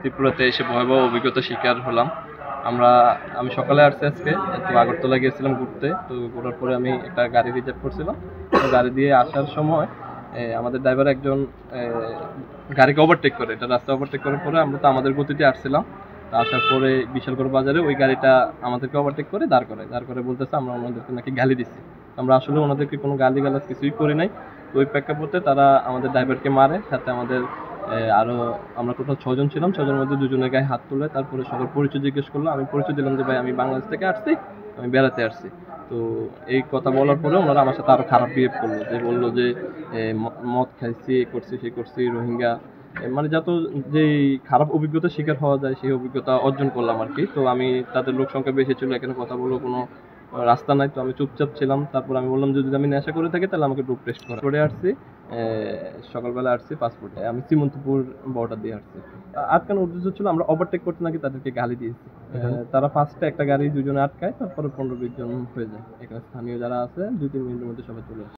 ত্রিপুরাতে এসে ভয়াবহ অভিজ্ঞতা শিকার হলাম। আমরা, আমি সকালে আসছি আজকে তো আগরতলা গিয়েছিলাম ঘুরতে, তো ঘোরার পরে আমি একটা গাড়ি রিজার্ভ করছিলাম। গাড়ি দিয়ে আসার সময় আমাদের ড্রাইভার একজন গাড়িকে ওভারটেক করে, এটা রাস্তা ওভারটেক করার পরে আমরা তো আমাদের গতিতে আসছিলাম। আসার পরে বিশালগড় বাজারে ওই গাড়িটা আমাদেরকে ওভারটেক করে দাঁড় করে দাঁড় করে বলতেছে, আমরা ওনাদেরকে নাকি গালি দিচ্ছি। আমরা আসলে ওনাদেরকে কোনো গালি গালাজ কিছুই করি নাই। ওই প্রেক্ষাপটে তারা আমাদের ড্রাইভারকে মারে, সাথে আমাদের এ, আরও আমরা টোটাল ছজন ছিলাম ছজনের মধ্যে দুজনের গায়ে হাত তুলে তারপরে সবার পরিচয় জিজ্ঞেস করল আমি পরিচয় দিলাম যে ভাই আমি বাংলাদেশ থেকে আসছি আমি বেড়াতে আসছি। তো এই কথা বলার পরে ওনারা আমার সাথে আরও খারাপ বিহেভ করল যে বলল যে মদ খাইছি এ করছি সে করছি রোহিঙ্গা। মানে যত যেই খারাপ অভিজ্ঞতা শিকার হওয়া যায় সেই অভিজ্ঞতা অর্জন করলাম আর কি। তো আমি তাদের লোক সংখ্যা বেশি ছিল এখানে কথা বলব কোনো রাস্তা নাই তো আমি চুপচাপ ছিলাম। তারপর আমি বললাম যদি আমি নেশা করে থাকি তাহলে আমাকে ডোপ টেস্ট করা। করে আসছি সকালবেলা আসছি পাসপোর্টে আমি শ্রীমন্তপুর বর্ডার দিয়ে আসছি। আটকানো উদ্দেশ্য ছিল আমরা ওভারটেক করতে নাকি তাদেরকে গালি দিয়েছি? আহ, তারা ফার্স্টে একটা গাড়ি দুজনে আটকায় তারপরে পনেরো বিশ জন হয়ে যায়। এখানে স্থানীয় যারা আছে দুই তিন মিনিটের মধ্যে সবাই চলে আসে।